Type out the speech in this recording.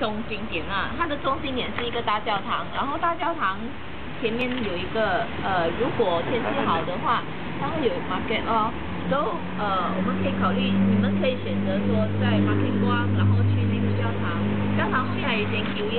中心点啊，它的中心点是一个大教堂，然后大教堂前面有一个呃，如果天气好的话，它会有 market 哦，都呃，我们可以考虑，你们可以选择说在 market 光，然后去那个教堂，教堂后面还有一间 Q